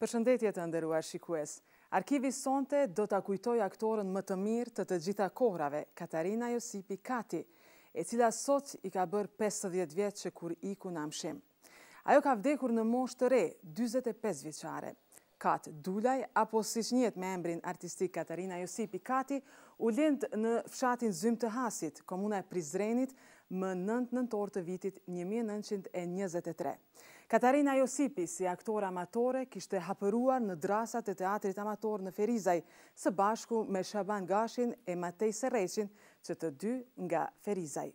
Përshëndetje të nderuar shikues. Arkivi sonte do ta kujtojë aktoren më të mirë të të gjitha kohrave, Katarina Josipi Kati, e cila sot i ka bërë pesëdhjetë vjet që kur iku në amshim. Ajo ka vdekur në moshë të re, dyzet e pesë vjeçare. Kat Dulaj, apo siç njihet me emrin artistik Katarina Josipi Kati, u lind në fshatin Zym të Hasit, komuna e Prizrenit, më nëntë nëntor të vitit një mijë e nëntëqind e njëzet e tre. Katarina Josipi, si aktore amatore, kishte hapëruar në drasat e Teatrit Amator në Ferizaj, së bashku me Shaban Gashin e Matej Serreqin, që të dy nga Ferizaj.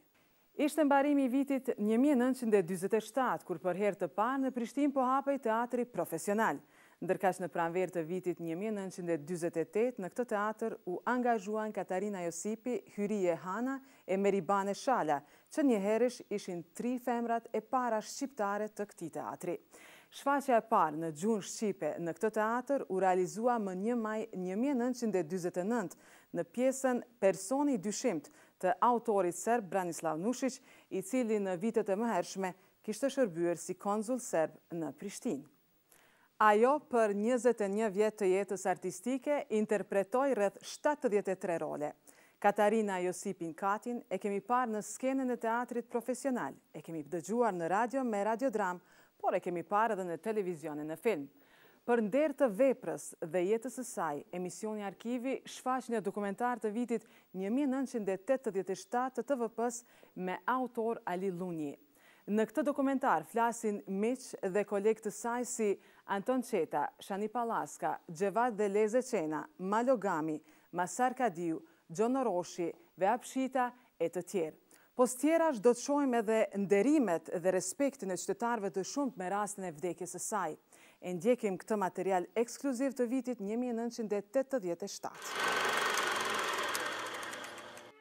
Ishte mbarimi i vitit një mijë e nëntëqind e dyzet e shtatë, kur për herë të parë në Prishtinë po hapej teatri profesional. Ndërkaq në pranverë të vitit një mijë e nëntëqind e dyzet e tetë në këtë teatër u angazhuan Katarina Josipi, Hyrie Hana e Meribane Shala, që njëherësh ishin tri femrat e para shqiptare të këtij teatri. Shfaqja e parë në gjuhën shqipe në këtë teatër u realizua më një maj një mijë e nëntëqind e dyzet e nëntë në pjesën Personi i dyshimtë të autorit serb Branislav Nushiq, i cili në vitet e mëhershme kishte shërbyer si konzull serb në Prishtinë. Ajo për njëzet e një vjet të jetës artistike interpretoi rreth shtatëdhjetë e tre role. Katarina Josipin Katin e kemi parë në skenën e teatrit profesional, e kemi dëgjuar në radio me radiodramë, por e kemi parë edhe në televizion e në film. Për nder të veprës dhe jetës së saj, emisioni Arkivi shfaq një dokumentar të vitit një mijë e nëntëqind e tetëdhjetë e shtatë të TVP-së me autor Ali Llunji. Në këtë dokumentar flasin miq dhe kolegë të saj si Anton Çeta, Shani Pallaska, Xhevat dhe Leze Qena, Malo Gami, Masar Kadiu, Gjon Oroshi, Vehap Shita e të tjerë. Pos tjerash do të shohim edhe nderimet dhe respektin e qytetarëve të shumtë me rastin e vdekjes së saj. E ndjekim këtë material ekskluziv të vitit një mijë e nëntëqind e tetëdhjetë e shtatë.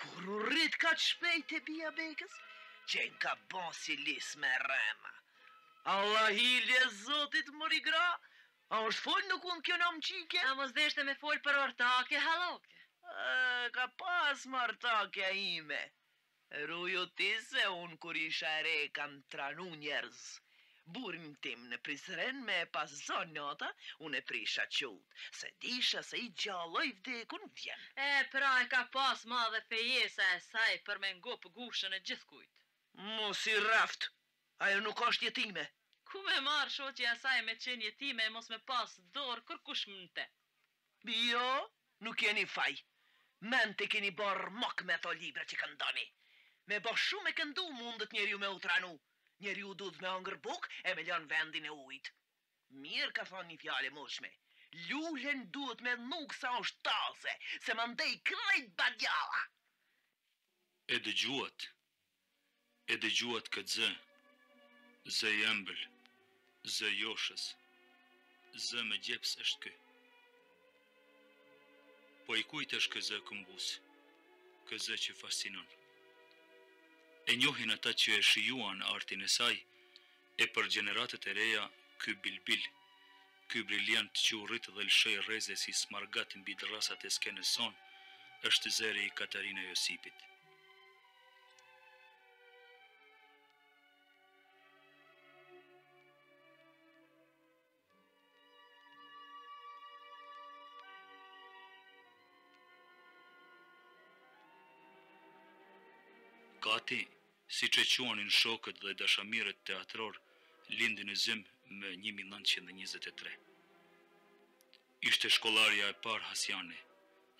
Kur u rrit kaq shpejt e bia begës, qe n'ka ba si lis me rrema. Allahile zotit mori gra, a është fol nëkund kjo nam çike? A mos deshte me fol për ortake haloke? Ëë, ka pas ma ortakja ime. Ruju ti se unë kur isha e re kam tranu njerëz. Burrin tim në Prizren me e pas za nata unë e pritsha qut se disha se i gjallë o i vdekun vjen. E pra e ka pas madhe fejesa e saj për me ngop gushën e gjithkujt. Mos i rraftë! Ajo nuk osht jetime! Ku me marrë shoqja e saj me qenë jetime e mos me pas dorë kërkush mbi te. Jo, nuk keni faj. Mendt i keni ba rrmok me ato libra që këndoni. Me ba shumë me këndu mundet njeriu me u tranu, Njeriu duhet me hangër bukë e me lanë vendin e ujit. Mirë ka thanë një fjalë e moçme, Lulen duhet me nuk sa është taze, se mandej krejt badjalla! E dëgjuat? E dëgjuat këtë zë? Zë i ëmbël, zë joshës, zë magjeps është ky. Po i kujt është ky zë kumbues, ky zë që fascinon? E njohin ata që e shijuan artin e saj, e për gjeneratat e reja ky bilbil, ky briljant që u rrit dhe lshoi rreze si smaragd mbi drrasat e skenës sonë, është zëri i Katarina Josipit. Kati, siç e quanin shokët dhe dashamirët teatrorë, lindi në Zym më 1923. Ishte shkollarja e parë hasjane,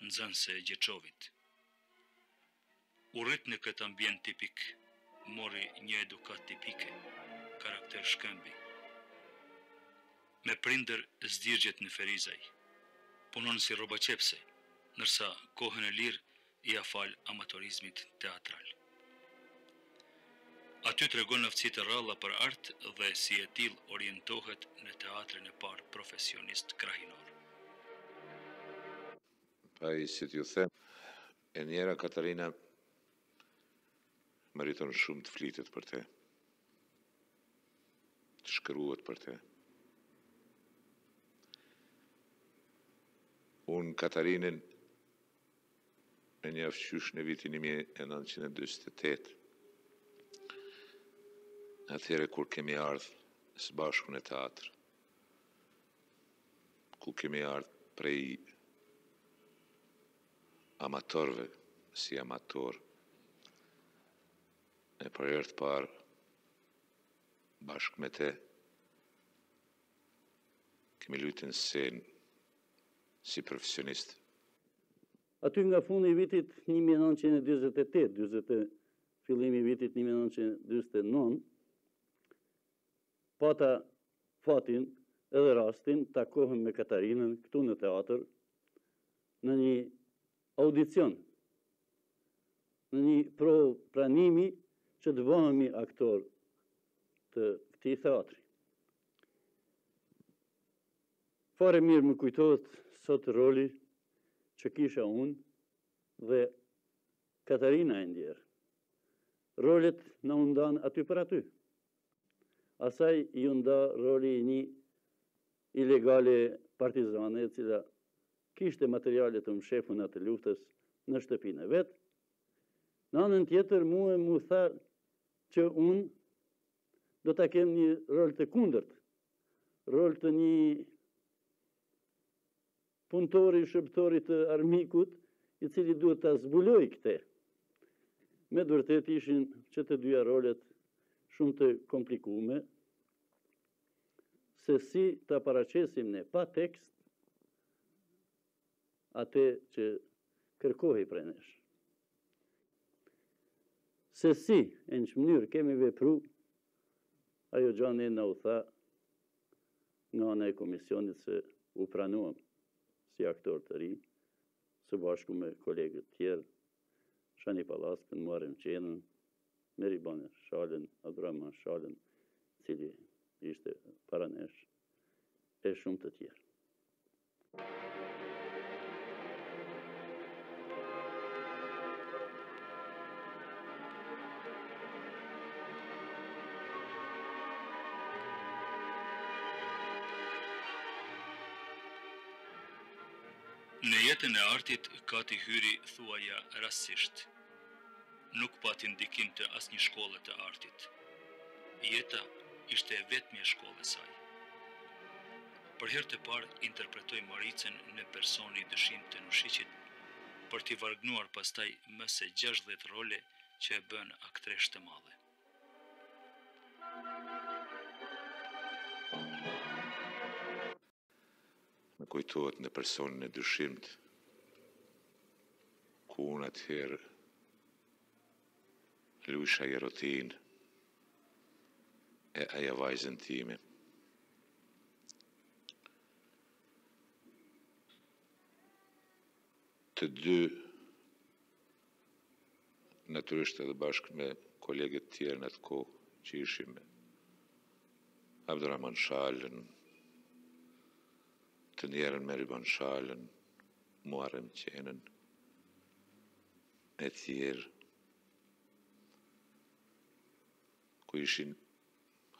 nxënëse e Gjeçovit. U rrit në këtë ambient tipik, mori një edukatë tipike, karakter shkëmbi. Me prindër zdirgjet në Ferizaj. Punon si rrobaqepëse, ndërsa kohën e lirë ia fal amatorizmit teatror. Aty tregon aftësi të rralla për art dhe si e tillë orientohet në teatrin e parë profesionist krahinor. Ai, si t'ju them, E mjera Katarina, meriton shumë të flitet për te, të shkruhet për te. Unë Katarinën e njoh qysh në vitin 1948, atëhere kur kemi ardhë së bashku në teatër, kur kemi ardhë prej amatorëve si amatorë e për herë të parë bashkë me te kemi lujtë në skenë si profesionistë. Aty nga fundi i vitit 1948, fillimi i vitit 1949, pata fatin edhe rastin të takohem me Katarinën këtu në teatër, Në një audicion, në një provë pranimi që të bëhemi aktorë të këtij theatri. Fare mirë më kujtohet sot roli që kisha unë dhe Katarina e ndjerë. Rolet na u ndan aty për aty. Asaj iu nda roli i një ilegale partizane e cila kishte materiale të mshefuna të luftës në shtëpinë e vet. Në anën tjetër mua mu tha që unë do ta kem një rol të kundërt, rol të një Punëtori, shërbëtori të armikut, i cili duhet ta zbulojë këte. Me të vërtetë ishin që të dyja rolet shumë të komplikume, se si ta paraqesim ne pa tekst atë që kërkohej prej nesh. Se si, e në ç'mënyrë kemi vepru, ajo gja ne na u tha, nga ana e komisionit se u pranuam si aktorë të rinj, së bashku me kolegët tjerë, Shani Pallaskën, Muharrem Qenën, Meribane Shalën, Abdurrahman Shalën, i cili ishte para nesh, e shumë të tjerë. Në jetën e artit, Kati hyri thuaja rastësisht. Nuk pati ndikim të asnjë shkolle të artit. Jeta ishte e vetmja shkollë e saj. Për herë të parë interpretoi Maricën në Personi i dyshimtë të Nushiqit, për t'i vargnuar pastaj më se gjashtëdhjetë role që e bënë aktreshë të madhe. Më kujtohet në Personin e dyshimtë, ku unë atëherë lujsha Jerotin e aja vajzën time. Të dy natyrisht edhe bashkë me kolegët tjerë në atë kohë që ishim me Abdurrahman Shalën, të ndjerën Meriban Shalën, Muharrem Qenën, e tjerë, ku ishin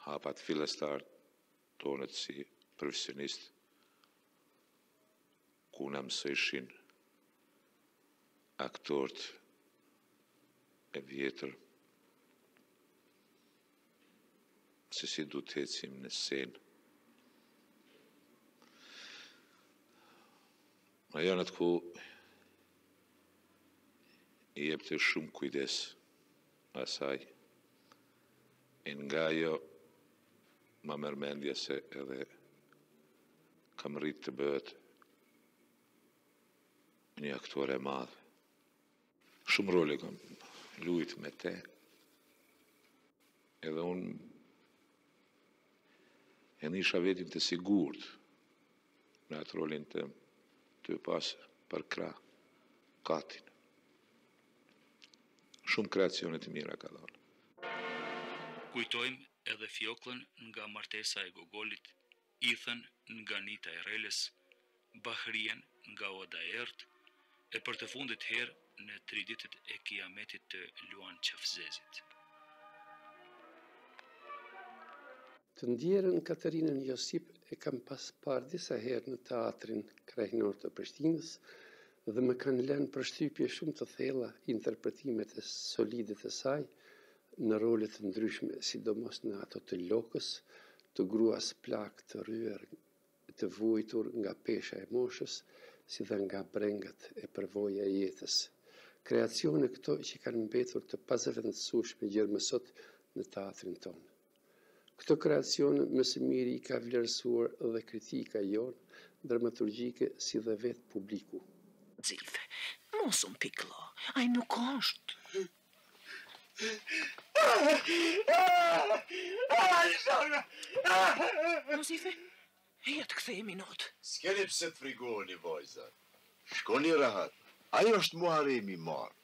hapat fillestarë tonët si profesionistë ku na mësojshin aktort e vjetër se si du të ecim në skenë. Ajo neve ku i jepte shumë kujdes asaj, e nga jo Më merr mendja se edhe kam rrit të bëhet një aktore e madhe. Shumë role kam lujt me te. Edhe unë e nisha veten të sigurt në atë rolin tem tuj e pas përkrah Katin. Shumë kreacione të mira ka dhënë. Kujtojmë edhe Fjokllën nga Martesa e Gogolit, Ithën nga Nita e Relës, Bahrien nga Oda e Errtë, e për të fundit herë në Tri ditët e Kijametit të Luan Qafzezit. Të ndjerën Katerinën Josip e kam pas parë disa herë në Teatrin Krahinor të Prishtinës, dhe më kanë lënë përshtypje shumë të thella interpretimet solide të saj në role të ndryshme, sidomos në ato të Lokës, të gruas plakë të rryer e të vuajtur nga pesha e moshës, si dhe nga brengat e përvoja e jetës. Kreacione këto që kanë mbetur të pazëvendësueshme gjer më sot në teatrin tonë. Këto kreacione më së miri i ka vlerësuar dhe kritika jonë dramaturgjike si dhe vetë publiku. Zylfie, mos u pikëllo, ai nuk është. Zylfie, mos u pikëllo, ai nuk është. Eja të kthehemi not. S'keni pse të frikoheni vajza. Shkoni rahat. Ai është Muharremi i marrë.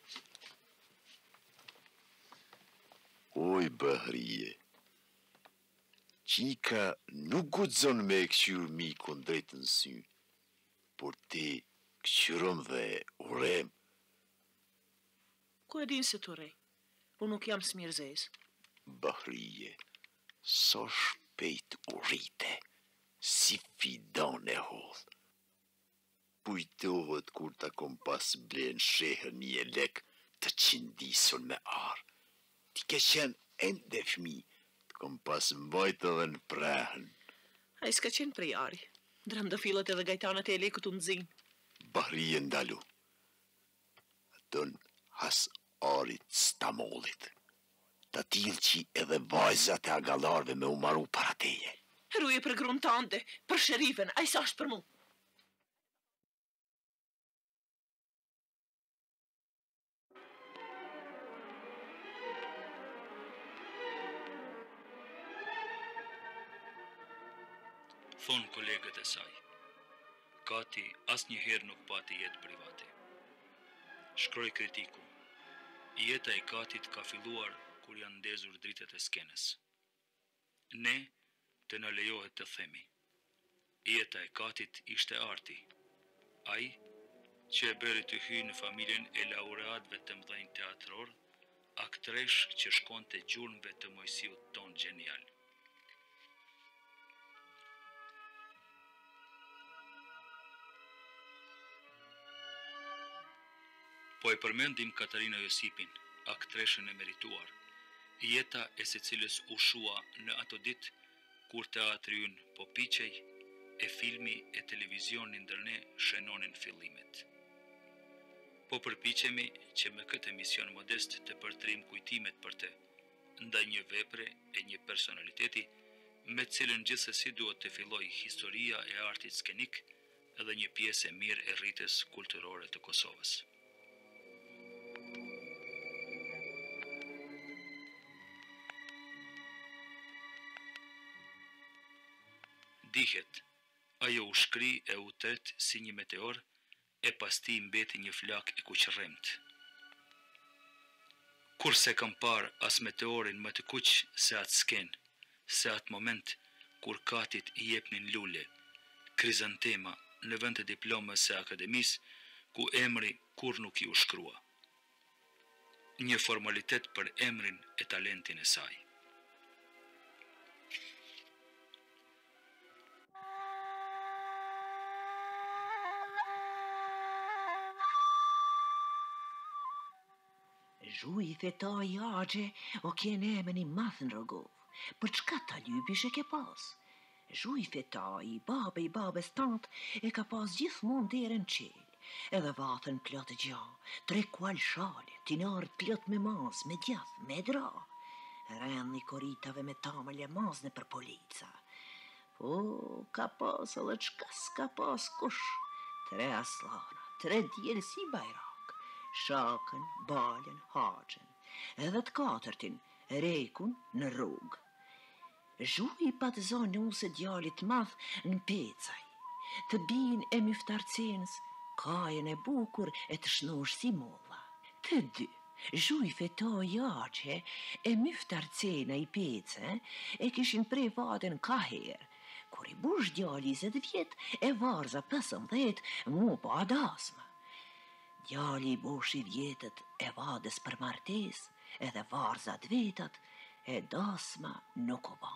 Oj Bahrije. Qika nuk guxon me e kqyr mikun drejt në sy. Por ti kqyron dhe urren. Ku e din se të urrej. Unë nuk jam smirëzezë. Bahrije. Sa shpejt u rrite si fidan i hollë. Kujtohet kur ta kom pas ble në shehër një jelek të qindisur me ar. Ti ke qenë ende fmi, të kom pas mbajt edhe në prehn. Ai s'ka qenë prej ari. Drandafillat edhe gajtanët e jelekut u nxijnë. Bahrije, ndalu. Don haz ari t'stamollit. Të tillë qi edhe vajzat e agallarve me u maru para teje. Ruje, për grun tande, për Sherifen, ai s'asht për mu. Thonë kolegët e saj. Kati asnjëherë nuk pati jetë private. Shkroi kritiku. Jeta e Katit ka filluar kur janë ndezur dritat e skenës. Ne, të na lejohet të themi. Jeta e Katit ishte arti. Ai, që e bëri të hyjë në familjen e laureatëve të mëdhenj teatrorë, Aktreshë që shkonte gjurmëve të Mojsiut tonë gjenial. Po e përmendim Katarina Josipin, aktreshën e merituar, jeta e së cilës u shua në ato ditë, Kur teatri ynë po piqej, e filmi e televizioni ndër ne shënonin fillimet. Po përpiqemi që me këtë emision modest të përtërijmë kujtimet për të, ndaj një vepre e një personaliteti me të cilën gjithsesi duhet të fillojë historia e artit skenik edhe një pjesë e mirë e rritës kulturore të Kosovës. Dihet, ajo u shkri e u tret si një meteor, e pas tij mbeti një flakë e kuqërremtë. Kurrë s'e kam parë as meteorin më të kuq se atë skenë, se atë moment kur Katit i jepnin lule, krizantema, në vend të diplomës së Akademisë, ku emri kurrë nuk iu shkrua. Një formalitet për emrin e talentin e saj. Zhuj Fetahi axhë o ken emën i madh në Rugovë për çka ta lypish e ke pas Zhuj Fetahi baba i babës tat e ka pas gjithmon deren çel edhe vathën plot gja tre kual shale tinarët plot me maz me djath me dra rendi koritave me tamël e maz nëpër polica Po ka pas edhe çka s'ka pas kush, tre asllana, tre djelë si bajrak, Shakën, Balën, Haxhen, edhe të katërtin, Rejkun, në rrugë. Zhuji i pat za nuse djalit të madh në Pecaj, të bijnë e Myftar Cenës, kajën e bukur e të shnosh si molla. Të dy, Zhuj Feta i Jaçe e Myftar Cena i Pece e kishin pre vaden ka herë, kur i bush djali njëzet vjet e varza pesëmbëdhjetë m'u ba dasma. Djali i bush i vjetët e vadës për martesë edhe varza t'vetat e dasma nuk u ba.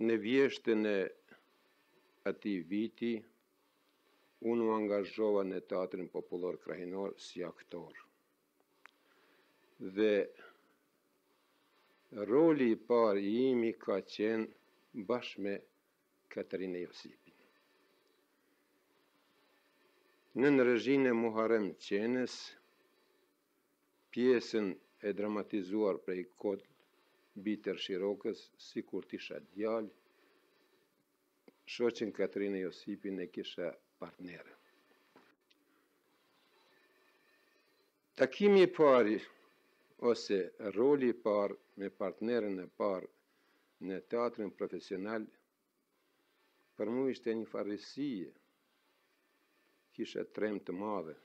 Në vjeshtën e atij viti, unë u angazhova në Teatrin Popullor Krahinor si aktor. Dhe roli i parë i imi ka qenë bashkë me Katerine Josipin. Nën rezhinë e Muharrem Qenës, Pjesën e dramatizuar prej Kol Pjetër Shirokës sikur t'isha djalë, shoqen Katerinë Josipin e kisha partnere. Takimi i parë ose roli i parë me partneren e parë në teatrin profesional Për mu ishte një farë si, kisha tremë të madhe,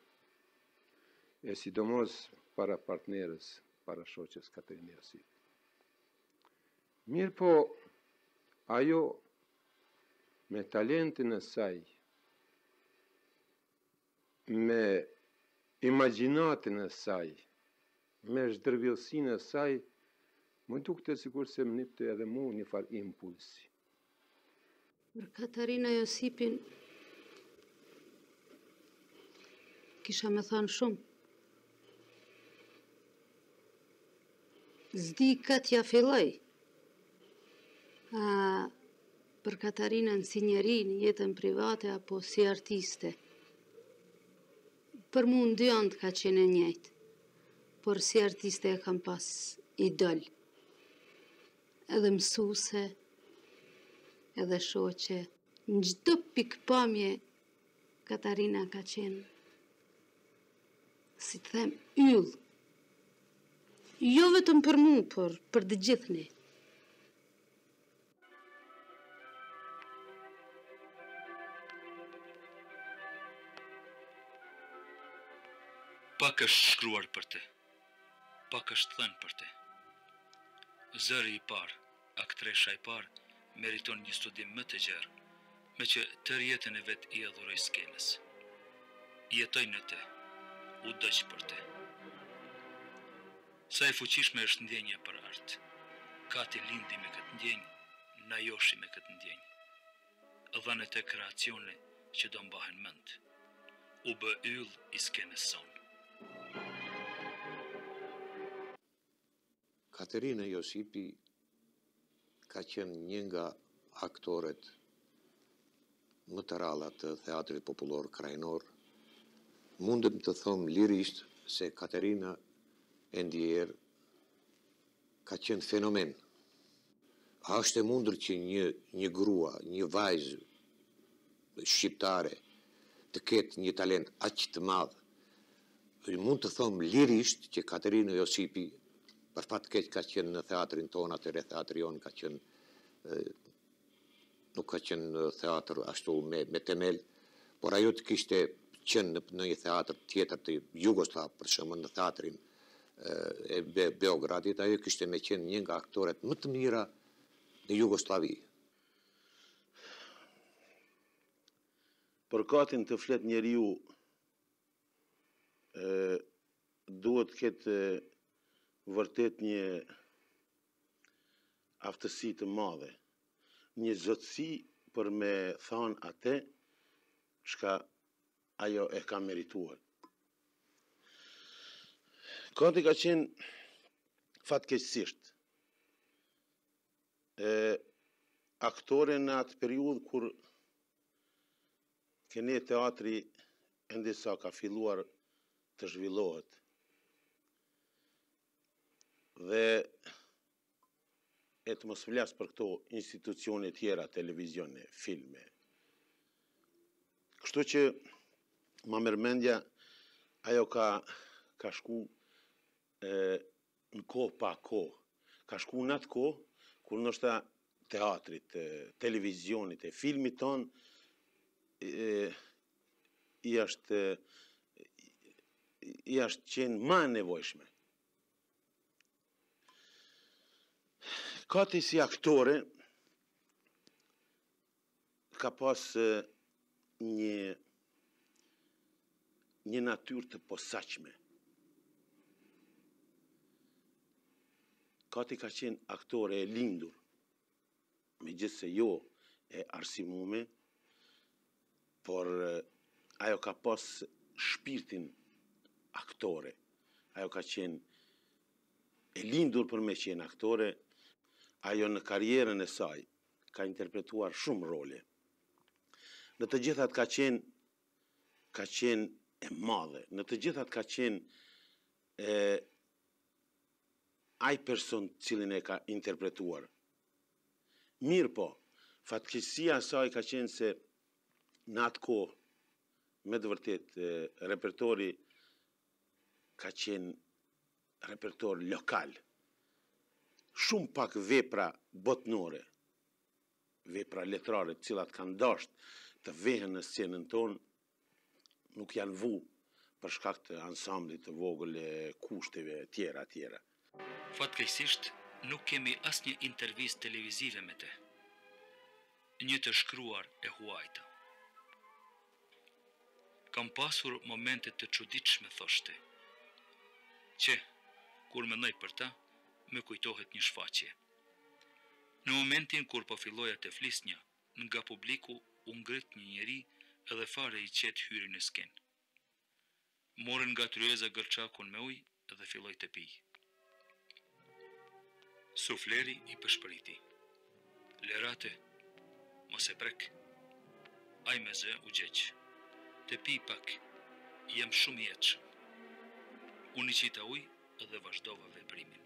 e sidomos para partnerës, para shoqes Katerin Josip. Mirëpo, ajo me talentin e saj, me imagjinatën e saj, me zhdërvjellësinë e saj, m'u dukte sikurse më nipte edhe mu një farë impulsi. Për Katarina Josipin kisha me thanë shumë. S'di ka t'ia filloj. Për Katarinën si njeri në jetën private apo si artiste. Për mu në dy anë ka qenë e njëjtë. Por si artiste e kam pas idol. Edhe mësuese, edhe shoqe. Në çdo pikëpamje Katarina ka qenë. si të them, yll, jo vetëm për mu, por për të gjithë ne. Pak është shkruar për te, pak është thënë për te. Zëri i parë. Aktresha e parë meriton një studim më të gjerë, meqë tërë jetën e vet ia dhuroi skenës. Jetoi në të, u dogj për të. Sa e fuqishme është ndjenja për art. Kati lindi me këtë ndjenjë, na joshi me këtë ndjenjë. Dha në të kreacione që do mbahen mend. U bë yll i skenës sonë. Katerina Josipi ka qenë një nga aktoret më të rralla të Theatrit Popullor Krahinor. Mundem të them lirisht se Katerina e ndjerë ka qenë fenomen. A është e mundur që një një grua, një vajzë, shqiptare të ketë një talent aq të madh. Unë mund të them lirisht që Katerina Josipi, për fat të keq ka qenë në theatrin tonë, atëherë theatri jonë ka qenë nuk ka qenë n'theatr ashtu me me temel, por ajo të kishte qenë në, në një theatr tjetër të Jugosllav, për shembull në theatrin e Be Beogradit, ajo kishte me qenë një nga aktoret më të mira në Jugosllavi. Për Katin të flet njeriu duhet të ketë vërtet një aftësi të madhe, një zotësi për me thanë atë çka ajo e ka merituar. Kati ka qenë fatkeqësisht aktore në atë periudhë kur kene teatri ende sa ka filluar të zhvillohet. Dhe e të mos flas për këto institucione tjera, televizione, filme. Kështu që ma merr mendja, ajo ka, ka shku në kohë pa kohë. Ka shku në atë kohë, kur ndoshta teatrit, televizionit, e filmit tonë, i asht i asht qenë ma e nevojshme. Kati si aktore, ka pasë një një natyrë të posaçme. Kati ka qenë aktore e lindur, megjithëse jo e arsimume, por ajo ka pas shpirtin aktore. Ajo ka qenë e lindur për me qenë aktore, ajo në karrierën e saj, ka interpretuar shumë role. Në të gjithat ka qenë ka qenë e madhe, në të gjithat ka qenë e ai person të cilin e ka interpretuar. Mirëpo, fatkeqësia e saj ka qenë se në atë kohë, me të vërtet, repertori ka qenë repertor lokal, shumë pak vepra botnore, vepra letrare të cilat kanë dasht të vehen në scenën tonë, nuk janë vu për shkak të ansamblit të vogël e kushteve tjera e tjera. Fatkeqësisht nuk kemi asnjë intervistë televizive me të. Një të shkruar e huajta. Kam pasur momente të çuditshme, thoshte, që, kur mendoj për ta, më kujtohet një shfaqje. Në momentin kur po filloja të flisnja, nga publiku u ngrit një njeri dhe fare i qetë hyri në skenë. Mori nga tryeza gërçakun me ujë dhe filloi të pijë. Sufleri i pëshpëriti. Lëre atë, mos e prek. Ai me zë u gjegj. Të pij pak, jam shumë i etshëm. Unë i qita ujë dhe vazhdova veprimin.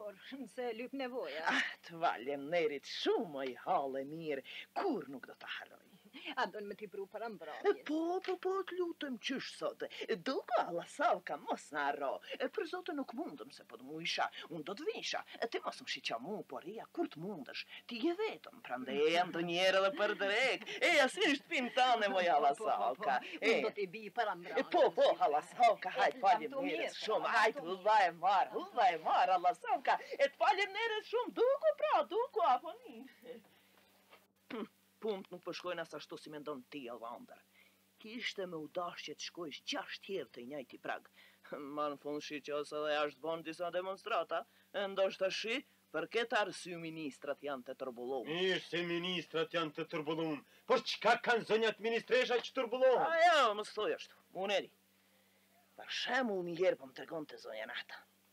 Por nëse lyp nevoja. Ah, të falemnerit shumë, oj hallë e mirë, kurrë nuk do ta harroj. A don me t'i pru para mbromjes? Po, po, po, të lutem qysh sot, duku halla Savka, mos na harro, e për zotin nuk mundem, se po të mujsha, unë do të vijsha, e ti mos më shiqo mu, por eja kur të mundesh, Ti je vetëm, prandaj eja ndonjëherë edhe për drekë. E, si në shtëpinë tane moj halla Savka. E, do t'i bi para mbromjes. E, po, po, halla Savka, hajt falemnerit shumë, hajt udha e marë, udha e marë, halla Savka, e të falemnerit shumë, duku pra, duku, apo një. Hm, punët nuk po shkojnë as ashtu si mendon ti, o dhandër. Kishte me u dashtë që të shkojsh gjashtë herë te i njajti prag. Ma në fund shiqo se edhe jashtë bon disa demonstrata, e ndoshta shi për këtë arsye ministrat janë të turbullum. Mirë se ministrat janë të turbullum, por çka kanë zonjat ministresha që turbullohen? A jo, mos thuj ashtu, bre njeri. Për shembull, një herë po më tregonte zonja Nata,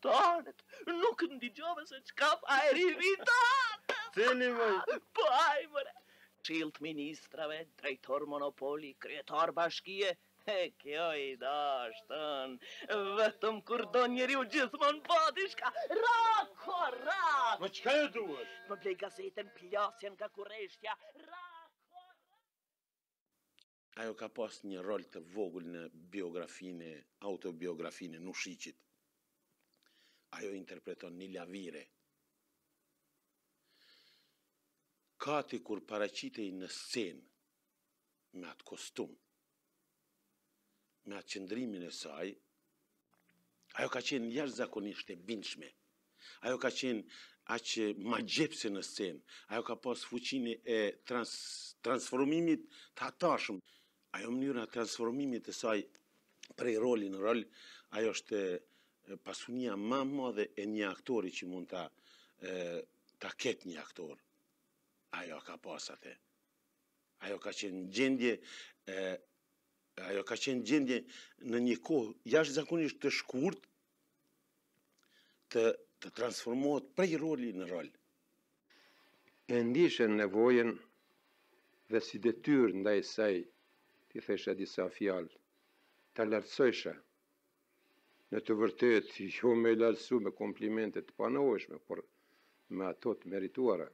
Tanet, nuk e ndigjove se çka tha Erimi Tanet! Cili më? Po ai more! Çilt ministra, drejtor monopoli, kryetar bashkie, e kjo i dashtën, vetëm kur do njeriu gjithmonë ba diçka, rako, rako! Më çka e duhet? Më blej gazetën plasa nga kureshtja, rako! Ajo ka pas një rol të vogël në biografinë, autobiografinë e Nushiqit. Ajo interpreton një lavire. Kati kur paraqitej në scenë me atë kostum, me atë qëndrimin e saj, ajo ka qenë jashtëzakonisht e bindshme, ajo ka qenë aq magjepsëse në scenë, ajo ka pas fuqinë e trans, transformimit të hatashëm, ajo mënyra transformimit e saj prej roli në rol, ajo është pasunia ma e madhe e një aktori që mund ta, ta ketë një aktor. Ajo ka pas atë. Ajo ka qenë n'gjendje e, Ajo ka qenë n'gjendje në një kohë jashtëzakonisht të shkurt të, të transformohet prej roli në rol. E ndisha nevojen dhe si detyrë ndaj saj t'i thojsha disa fjalë, ta lartësojsha. Në të vërtetë, jo me lartësu me komplimente të panevojshme, por me ato të merituara.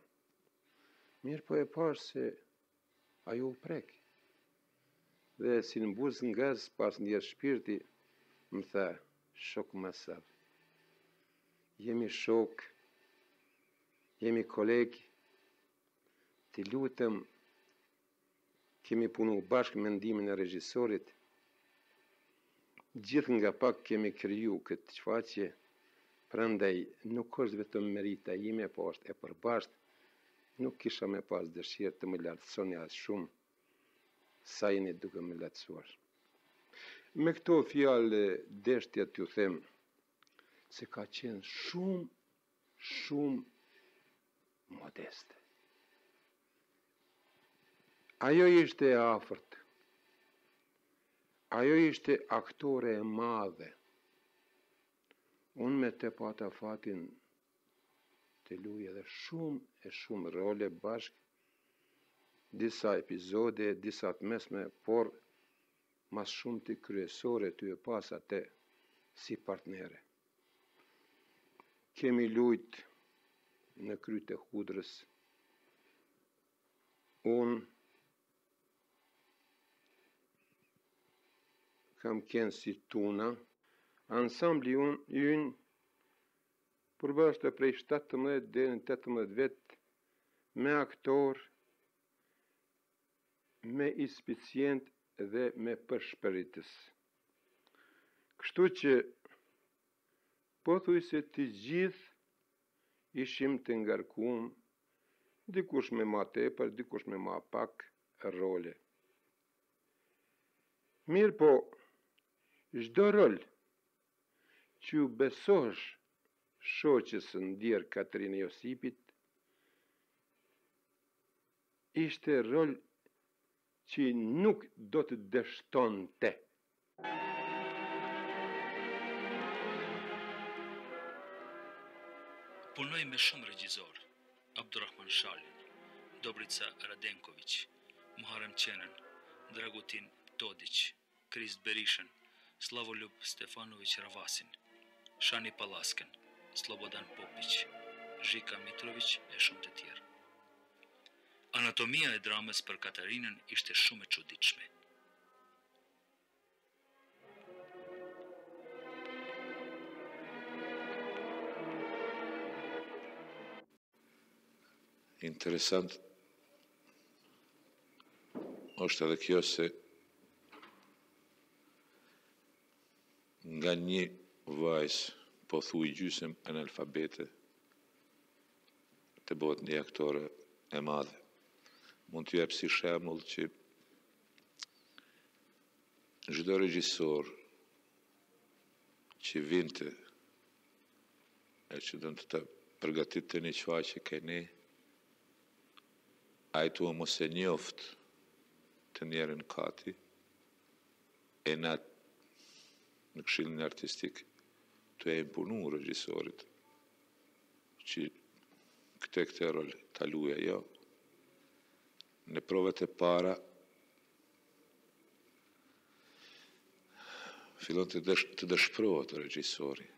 Mirëpo e pashë se Ajo u prek, dhe si me buzë në gaz past ndjesë shpirti, më tha, shok Masar. Jemi shokë, jemi kolegë, të lutem, kemi punu bashkë me ndihmën e regjisorit, Gjithë nga pak kemi kriju këtë shfaqje, prandaj nuk është vetëm merita ime, po është e përbashkët, nuk kisha me pas dëshirë të më lartësoni aq shumë sa jeni duke më lartësuar. Me këto fjalë deshta t'ju them se ka qenë shumë shumë modeste. Ajo ishte e afërt. Ajo ishte aktore e madhe. Unë me të pata fatin të luaj edhe shumë e shumë role bashkë disa epizode, disa të mesme, por Ma së shumti kryesore, tu e pas atë si partnere. Kemi lujt në Kryet e hudrës. Unë kam kenë si Tuna. Ansambli ynë përbashkët prej 17 deri në 18 vetë me aktorë me inspicient dhe me përshpëritës. Kështu që pothuajse të gjithë ishim të ngarkum, dikush me ma tepër, dikush me ma pak role. Mirëpo, çdo rol që iu besojsh shoqes së ndjerë Katrinë Josipit, Ishte rol që nuk do të dështonte. Punoi me shumë regjizorë, Abdurrahman Shalën, Dobrica Radenkoviq, Muharrem Qenën, Dragutin Todiq, Krist Berishën, Sllavoljub Stefanoviq Ravasin, Shani Pallaskën, Sllobodan Popiq, Zhika Mitroviq e shumë të tjerë. Anatomia e dramës për Katarinën ishte shumë e çuditshme. Interesant është edhe kjo se nga një vajzë pothuaj gjysëm analfabete të bohet një aktore e madhe. Mund t'ju jep si shembull që çdo regjisor që vinte e që donte të përgatitte një çfaqje ke ne, Ai tu mos e njoft të ndjerën Kati e na në këshillin artistik tu ia imponu regjisorit që këtë e këtë rol ta luajë ajo në provat e para fillon të dëshpërohet regjisori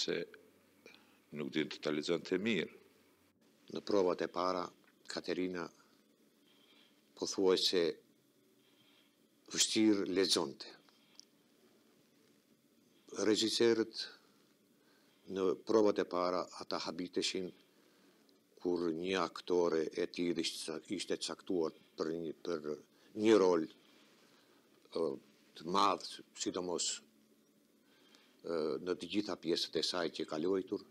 se nuk dinte ta lexonte mirë. Në provat e para, Katerina pothuajse vështirë lexonte. Regjisorët në provat e para ata habiteshin kur një aktore e tillë ishte caktuar për një, për një rol të madh, sidomos në të gjitha pjesët e saj që ka luajtur,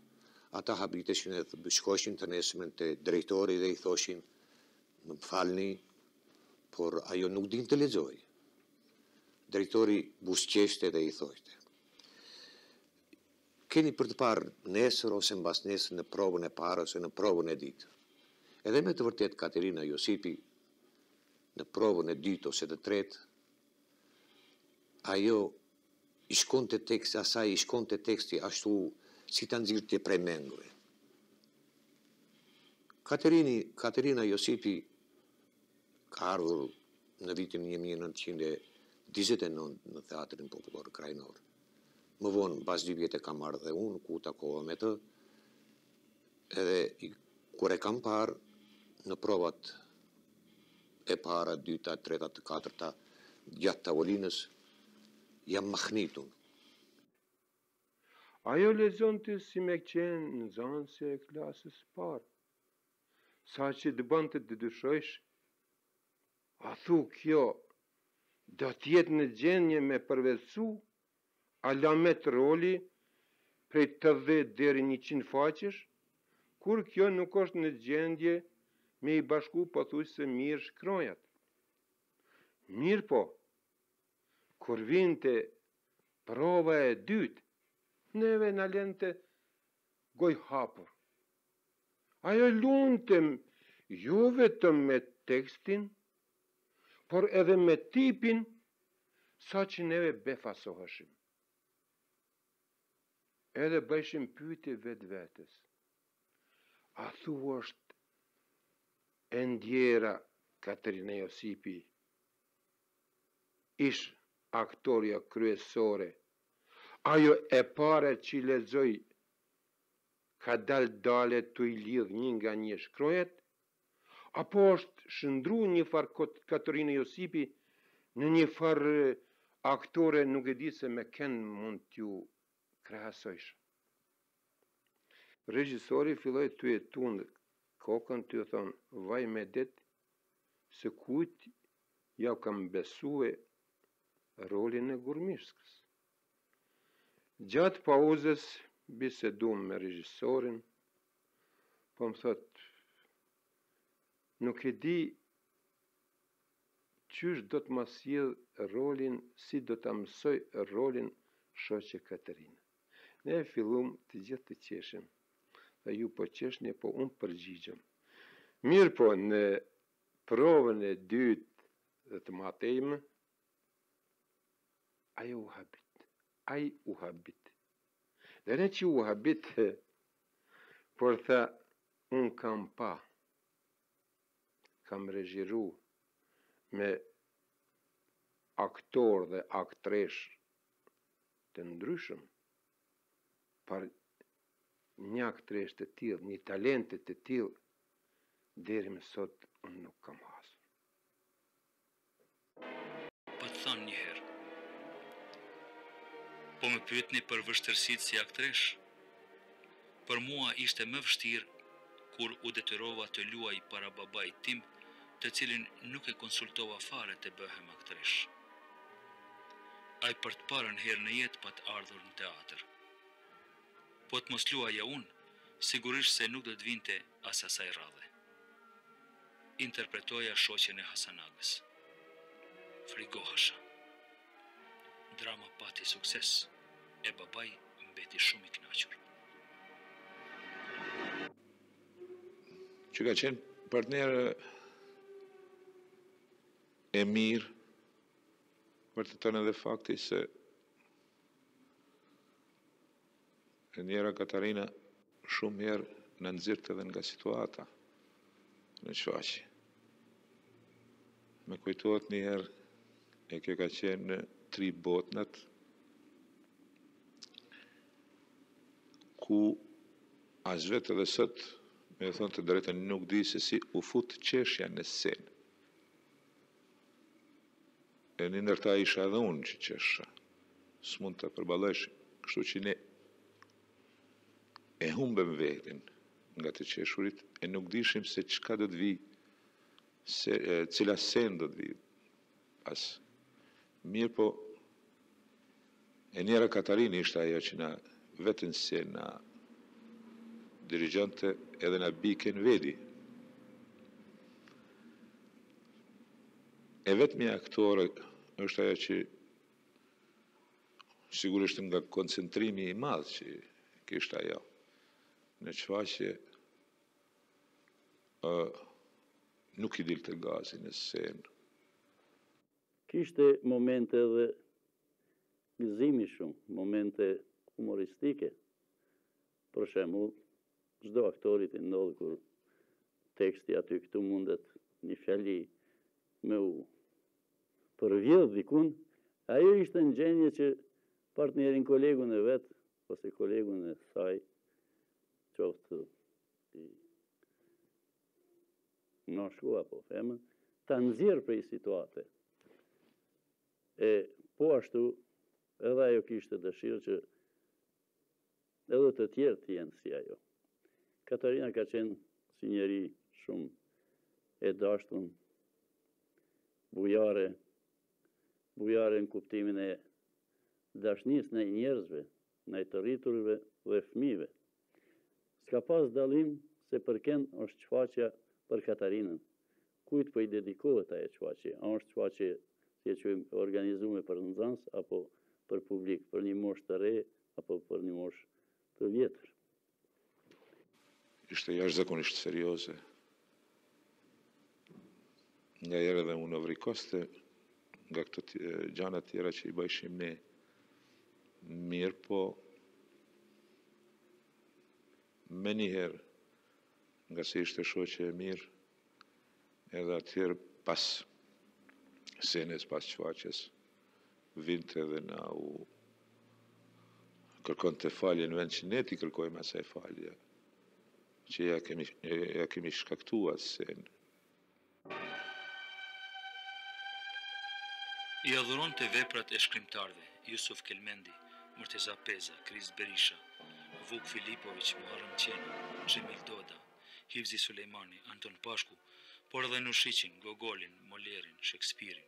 ata habiteshin e shkoshin të nesërmen te drejtori dhe i thoshin, më falni, por ajo nuk din të lexojë. Drejtori buzëqeshte dhe i thoshte, keni për të parë nesër ose mbasnesër në provën e parë ose në provën e dytë. Edhe me të vërtet Katerina Josipi në provën e dytë ose të tretë, ajo I shkonte teksti asaj i shkonte teksti ashtu si ta nxirrte prej mendje. Katerina Josipi ka ardhur në vitin 1929 në Teatrin Popullor Krahinor. Më vonë, mbas dy vjetëve kam ardhë dhe unë, ku u takova me të, edhe kur e kam parë në provat e para, e dyta, e treta, të katërta, gjatë tavolinës, jam mahnitun. Ajo lexonte si me qenë nxënëse e klasës së parë. Saqë të bënte të dyshojsh, a thu kjo, do të jetë në gjendje me përvetësu Alamet roli prej tetëdhjetë deri njëqind faqesh, kur kjo nuk është në gjendje me i bashku pothuajse mirë shkronjat. Mirëpo, kur vinte prova e dytë, neve na lente gojëhapur. Ajo lunte jo vetëm me tekstin, por edhe me tipin saqë neve befasoheshim. Edhe bëjshim pyetje vetvetes. A thu është e ndjera Katerina Josipi, ish-aktorja kryesore, ajo e para që lexojke dalngadalë tu i lidh një nga një shkronjat, apo është shëndrru një farë Katarina Josipi në një farë aktore nuk e di se me ken mund t'ju krahasojshë. Regjisori filloi tu e tundë kokën tu thonë vaj me dit se kujt ja kam besue rolin e gurmishkës. Gjatë pauzës bisedum me regjisorin, Po më thot, nuk e di qysh do të ma qet rolin, si do ta mësojë rolin shoqe Katerin. Ne fillum të gjithë të qeshim, dhe ju po qeshni, po unë përgjigjëm. Mirëpo, në provën e dytë dhe të mëtejme, Ai u habit. Ai u habit. Dhe keq u habit, por tha, unë kam pa, kam rezhiru me aktor dhe aktresh të ndryshëm, por një aktreshë të tillë, një talente të tillë, deri më sot unë nuk kam hasë. Pat thanë një herë. Po më pyetni për vështirësitë si aktreshë? Për mua ishte më vështirë kur u detyrova të luaj para babait tim, të cilin nuk e konsultova fare të bëhem aktreshë. Ai për të parën herë në jetë pat ardhur në teatër. Po të mos luaja unë, sigurisht se nuk do të vinte as asaj radhe. Interpretoja shoqen e Hasan Agës. Frigohesha. Drama pati sukses e babai mbeti shumë i kënaqur. Që ka qenë partnere e mirë vërteton edhe fakti se E mjera Katarina, shumë herë na nxirrte edhe nga situata në shfaqje. Më kujtohet një herë, e kjo ka qenë në Tri botnat, ku as vetë edhe sot, me thonë të drejtën, nuk di se si u fut qeshja në skenë. E një ndër ta isha edhe unë që qesha. S'mund ta përballojshim, kështu që ne e humbëm vetin nga të qeshurit e nuk dishim se çka do të vijë, se cila skenë do të vijë pas. Mirëpo E njëra Katarina ishte ajo që në vetë skenë na dirigjonte edhe na bike n'vedi. E vetëmja aktore është ajo që sigurisht nga koncentrimi i madh që kishte ajo në shfaqje nuk i dilte gazi në skenë Kishte momente edhe gëzimi shumë, momente humoristike. Për shembull, çdo aktorit i ndodh kur teksti aty këtu mundet një fjali me u përvjedh dikund, ajo ishte në gjendje që partnerin, kolegun e vet, ose kolegun e saj, qoftë mashkull apo femër, ta nxjerrë prej situate. E po ashtu, edhe ajo kishte dëshirë që edhe të tjerë të jenë si ajo. Katarina ka qenë si njeri shumë e dashtun, bujare, bujare në kuptimin e dashnisë ndaj njerëzve, ndaj të rriturve dhe fëmijëve. S'ka pas dallim se për kend është shfaqja për Katarinën. Kujt po i dedikohet ajo shfaqje? A është shfaqje, si e quajmë, e organizume për nxanës apo për publik, për një moshë të re apo për një moshë të vjetër? Ishte jashtëzakonisht serioze. Nganjëherë edhe u nervozke nga këto gjana tjera që i bajshim ne, mirëpo menjëherë ngase ishte shoqe e mirë, Edhe atëherë pas skenës, pas shfaqjes, vinte dhe na u kërkonte falje në vend që ne t'i kërkojmë asaj falje që ja kemi, ja kemi shkaktu n'skenë. I adhuronte veprat e shkrimtarëve, Jusuf Kelmendi, Murteza Peza, Kristë Berisha, Vuk Filipoviq, Muharrem Qena, Xhemil Doda, Hivzi Sulejmani, Anton Pashku, por edhe Nushiqin, Gogolin, Molierin, Shekspirin.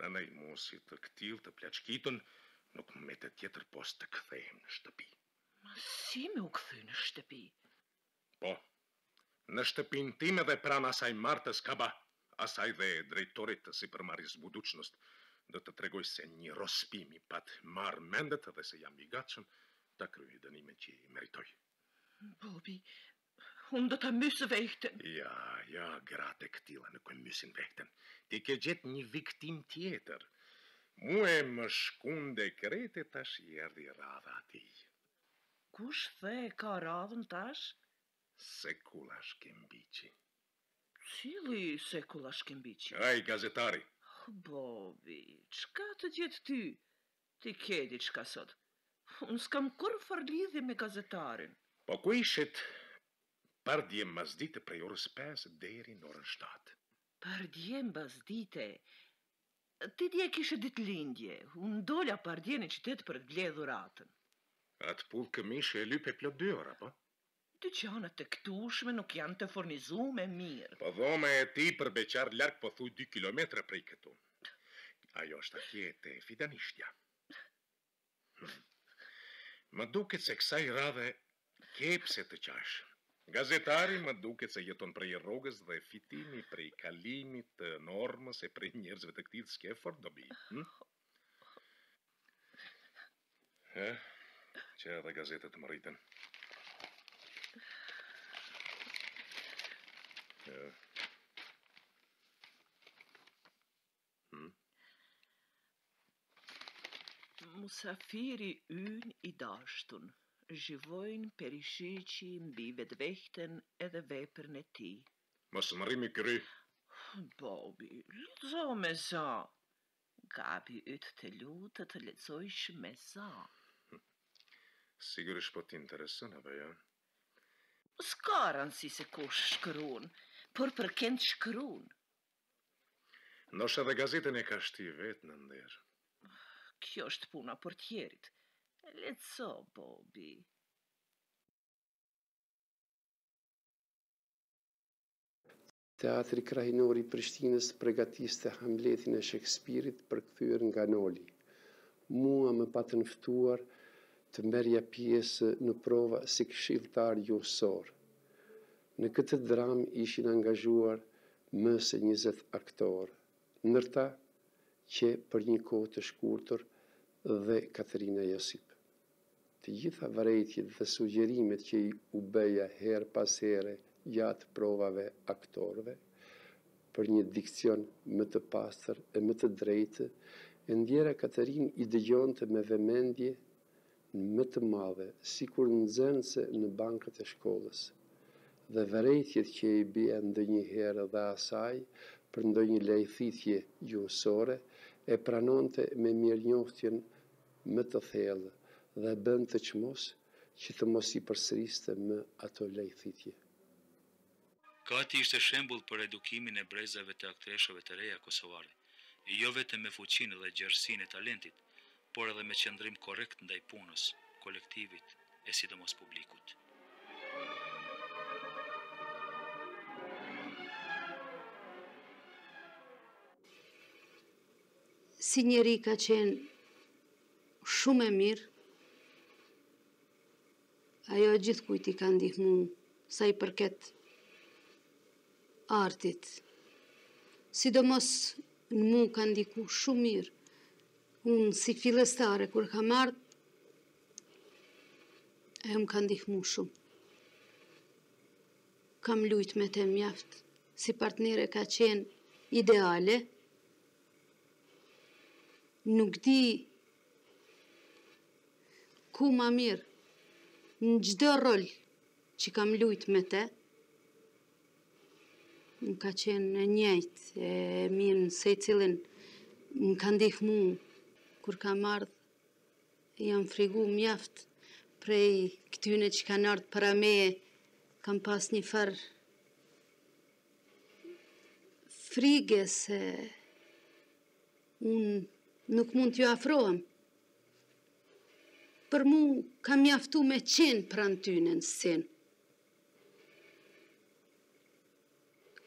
Prandaj mu si të këtillë të plaçkitun, nuk më mbetet tjetër pos të kthehem në shtëpi. Ama si me u këthy në shtëpi? Po. Në shtëpinë time dhe pranë asaj Martës Kaba, asaj dhe drejtorit të sipërmarrjes Buduçnost, do të tregoj se një rrospi m'i pat marrë mendet dhe se jam i gatshëm ta kryej dënimin që i meritoj. Bobi, unë do ta mysë vehten. Ja, ja, gratë e këtilla nuk e mysin vehten. Ti ke gjetë një viktimë tjetër. Mue më shkunde krejt e tash i erdhi radha atij. Kush the ka radhën tash? Sekulla Shkembiçi. Cili Sekulla Shkembiçi? Ai gazetari. Oh Bobi, çka të gjet ty? Ti ke diçka sot. Unë s'kam kurrfarë lidhje me gazetarin. Po ku ishe pardje mbasdite prej orës pesë deri në orën shtatë? Pardje mbasdite Ti dje kishe ditëlindje, unë dola pardje në qytet për të ble dhuratën. Atë pullë këmishë e lype plot dy orë, apo? Dyqanet e këtushme nuk janë të furnizume mirë. Po dhoma e tij për beqar larg pothuj dy kilometra prej këtu. Ajo është atje te Fidanishtja. Më duket se kësaj radhe ke pse të qash. Gazetari më duket se jeton prej rrogës dhe fitimi prej kalimit të normës e prej njerëzve të këtillë s'ke fort dobi, hm? Eh, që edhe gazetët të më rriten. Eh. Musafiri ynë i dashtun, Zhivojin Perishiqi mbi vetvehten edhe veprën e tij. Mos më rri mbi kry! Bobi, lexo me za! Gabi yt të lut të lexojsh me za! Sigurisht po t'intereson apo jo? S'ka randësi se kush shkrun, por për kend shkrun, Ndoshta edhe gazetën e ka shti vetë në nder. Kjo është puna e portierit. Lexo, Bobi. Teatri Krahinor i Prishtinës pregatiste Hamletin e Shekspirit përkthyer nga Noli. Mua më patën ftuar të merrja pjesë në prova si këshilltar gjuhësor. Në këtë dramë ishin angazhuar më se njëzet aktorë, ndër ta qe për një kohë të shkurtër dhe Katerina Josip. Të gjitha vërejtjet dhe sugjerimet që u bëja herë pas here gjatë provave aktorëve për një diksion më të pastër e më të drejtë, e ndjera Katerinë i dëgjonte me vëmendje më të madhe, sikur nxënëse në bankat e shkollës, dhe vërejtjet që i bëja ndonjëherë dhe asaj për ndonjë lajthitje gjuhësore, e pranonte me mirënjohtjen më të thellë dhe bënte çmos që të mos i përsëriste më ato lajthitje. Kati ishte shembull për edukimin e brezave të aktreshave të reja kosovare, jo vetëm me fuqinë dhe gjerësinë e talentit, por edhe me qëndrim korrekt ndaj punës, kolektivit e sidomos publikut. Si njeri ka qenë shumë e mirë. Ajo gjithkujt i ka ndihmu sa i përket artit. Sidomos në mu ka ndiku shumë mirë. Unë si fillestare, kur kam ardhë, ajo më ka ndihmu shumë. Kam lujt me te mjaft, si partnere ka qenë ideale. Nuk di Ku ma mirë, në çdo rol që kam lujt me te, më ka qenë e njejtë, e mirë në secilin më ka ndihmu, kur kam ardhë, jam frigu mjaft prej këtyne që kanë ardhë para meje, kam pas një farë frige se... Unë nuk mund t'ju afrohem. Por mu ka mjaftu me qenë pranë tyne në scenë.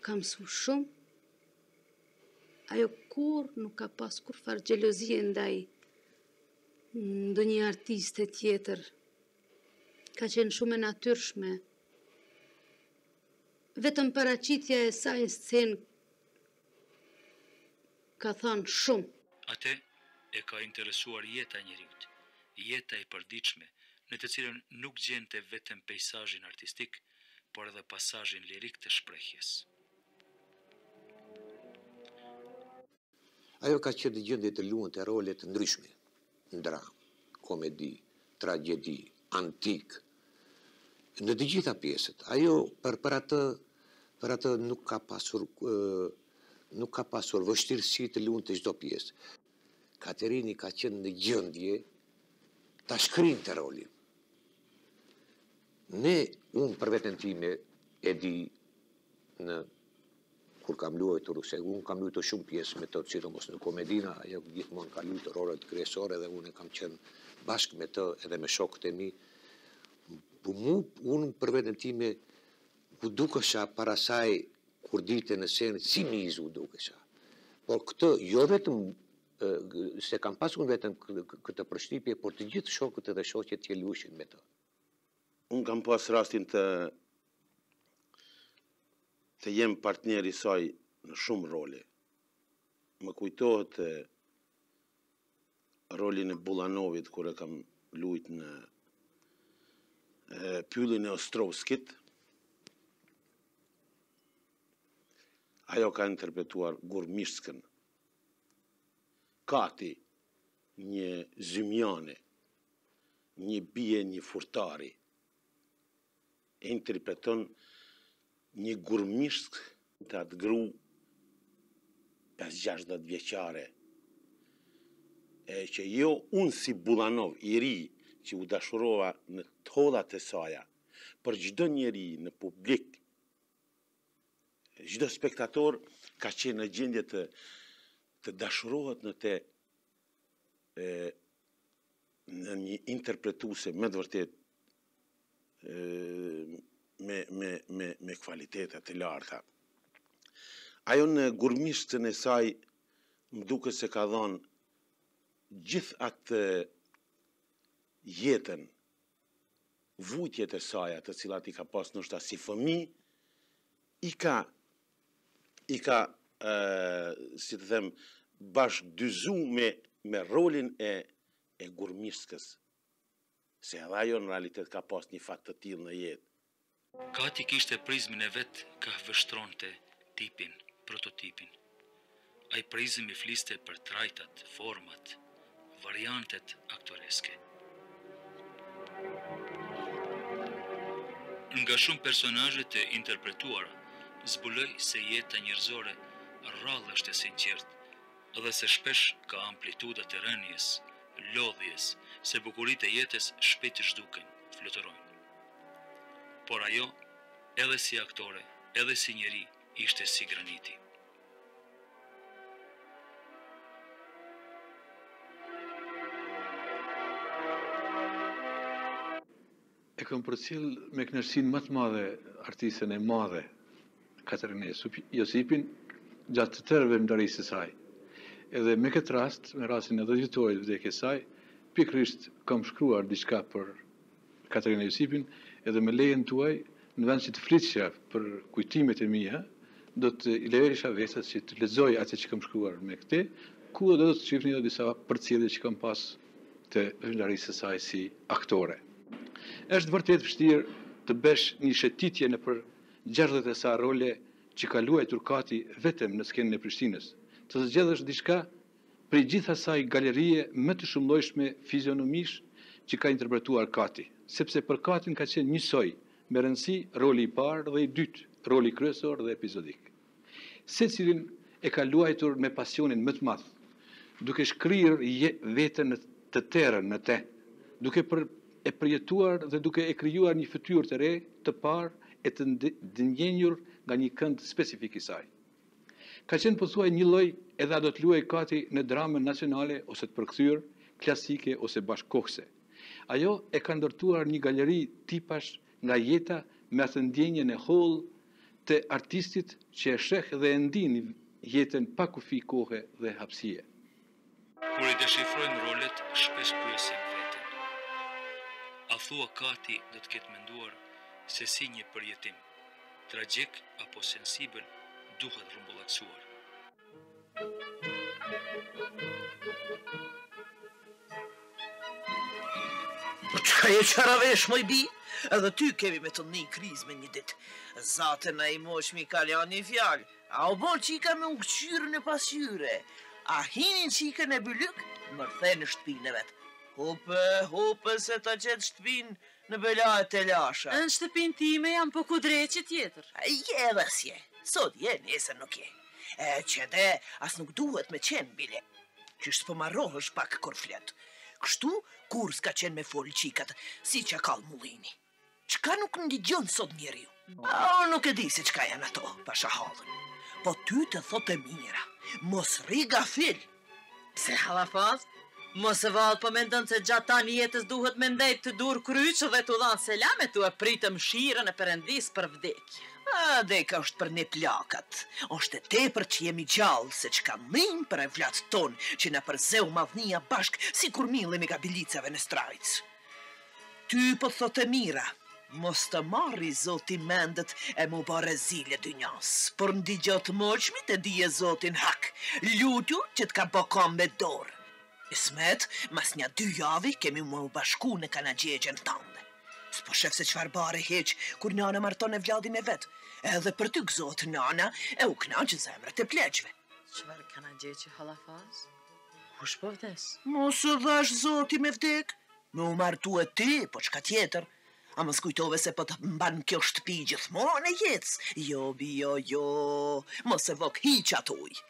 Kam msu shumë. Ajo kurrë nuk ka pas kurrfarë gjelozie ndaj ndonjë artiste tjetër. Ka qenë shumë e natyrshme. Vetëm paraqitja e saj në scenë Ka thënë shumë. Atë e ka interesuar jeta e njeriut, jeta e përditshme, në të cilën nuk gjente vetëm peisazhin artistik, por edhe pasazhin lirik të shprehjes. Ajo ka qenë në gjendje të luante role të ndryshme. n'dramë, komedi, tragjedi, antik, në të gjitha pjesët. Ajo për për atë për atë nuk ka pasur nuk ka pasur vështirësi të lunte çdo pjesë. Katerini ka qenë në gjendje ta shkrinte rolin. Ne, unë për veten time, e di Kur kam luajtur, se unë kam luajtur shumë pjesë me të, sidomos në komedina, ajo gjithmonë ka luajtur rolet kryesore dhe unë kam qenë bashkë me të edhe me shokët e mi. Po unë, unë për veten time u dukesha para saj kur dilte në skenë si mizë u dukesha. Por këtë jo vetëm se kam pasur vetëm këtë përshtypje, por të gjithë shokët edhe shoqet që lujshin me të. Unë kam pas rastin të të jem partner i saj në shumë role. Më kujtohet e, rolin e Bulanovit kur e kam lujt në Pyllin e Ostrovskit. Ajo ka interpretuar Gurmishskën. Kati një zymjane, një bie një furtari. e interpreton një Gurmishkë të atë gru pesë-gjashtëdhjetë vjeçare, e që jo unë si Bulanov i ri që u dashurova në të hollat e saja, por çdo njeri në publik, çdo spektator ka qenë në gjendje të të dashurohet në te në një interpretuse me të vërtet me, me, me, me kvalitete të larta. Ajo në Gurmishkën e saj më duket se ka dhanë gjithë atë jetën vujtjet e saja të cilat i ka pas ndoshta si fëmijë i ka i ka ë si të them bashkëdyzu me me rolin e e Gurmishkës se edhe ajo në realitet ka pas një fat të tillë në jetë Kati kishte prizmin e vet kah vështronte tipin, prototipin. Ai prizëm i fliste për trajtat, format, variantet aktoreske. Nga shumë personazhe të interpretuara zbuloi se jeta njerëzore rrallë është e sinqertë dhe se shpesh ka amplituda të rënies, lodhjes, se bukuritë e jetës shpejt zhduken, fluturojnë. Por ajo, edhe si aktore, edhe si njeri, ishte si graniti. E kam përcjell me kënaqësinë ma të madhe artisten e madhe Katerina Josipin gjatë tërë veprimtarisë së saj. Edhe me këtë rast, me rastin e 10-vjetorit vdekjes së saj, pikërisht kam shkruar diçka për Katarina Josipin, edhe me lejen tuaj, në vend që të flisja për kujtimet e mia, do t'i lejoja vetes që të lexoj atë që kam shkruar me këtë, ku edhe do të shihni edhe disa përcjellje që kam pas të veprimtarisë së saj si aktore. Është vërtet vështirë të bësh një shëtitje nëpër gjashtëdhjetë e sa role që ka luajtur Kati vetëm në skenën e Prishtinës, të zgjedhësh diçka prej gjithë asaj galerie më të shumëllojshme fizionomish që ka interpretuar Kati, sepse për Katin ka qenë njësoj me rëndësi roli i parë dhe i dytë, roli kryesor dhe epizodik. Secilin e ka luajtur me pasionin më të madh, duke shkrirë veten në të tërën në te, duke e përjetuar dhe duke e krijuar një fytyrë të re, të parë e të ndenjur nga një kënd specifik i saj. Ka qenë pothuaj njëlloj edhe a do të luajë Kati në dramën nacionale ose të përkthyer, klasike ose bashkëkohëse. Ajo e ka ndërtuar një galeri tipash nga jeta me atë ndjenjën e hollë të artistit që e sheh dhe e ndin jetën pa kufi kohe dhe hapësire. Kur i deshifrojnë rolet, shpesh pyesin veten, A thua Kati do të ketë menduar se si një përjetim, tragjik apo sensibël, duhet rrumbullakësuar? Po çka je çaravesh moj bijë? Edhe ty kemi me të ndi krismë me një ditë. Zate na i moshmi ka lënë një fjalë. A u bo çika me u këqyr në pasqyre, a hini çika në bylyk, mërthee në shtëpinë e vet. Hupe, hupe se ta gjet shtëpinë në bela e telasha. Në shtëpinë teme jam po ku dreqi tjetër. Je edhe s'je, sot je, nesër nuk je. E qede as nuk duhet me qenë bile. Qysh s'po marrohesh pak kur flet. Kështu kurrë s'ka qenë me fol çikat si çakall mullini. Çka nuk ndigjon sot njeriu? Unë nuk e di se çka janë ato, pasha hallin. Po ty të thotë e mira, mos rri gafil. Pse hallafaz? Mos e vallë po mendon se gjatë tanë jetës duhet me ndejt dur kryq dhe tu dhanë selam e tu e pritë mëshirën e Perëndisë për vdekje. Ah, deka është për ne plakat. Është e tepërt që jemi gjallë, se çka vyjmë për evlat tonë që na përzeu madhni e bashkë sikur mielli i gabelicave në strajcë. Ty po të thotë e mira, mos t'i marri zoti mendët e m'u bo rezil i dynjas, por ndigjo të moçmit e dije zotin hak, lutju që të ka bo kom me dor, Ismet, mas nja dy javi kemi me u bashku në kanagjegjen tande, s'po shef se çfar barre heq kur nana marton evladin e vet, edhe për ty gëzohet nana e u knaq zemrat e pleqve. Çfar kanagjegje hallafaz? Kush po vdes? Mos e dhashtë zoti me vdek. Me u martue ti, po çka tjetër? A mos kujtove se po të mban kjo shtëpi gjithmonë e jetës? Jo, bijo, jo, mos e vnoj hiç atë ujë.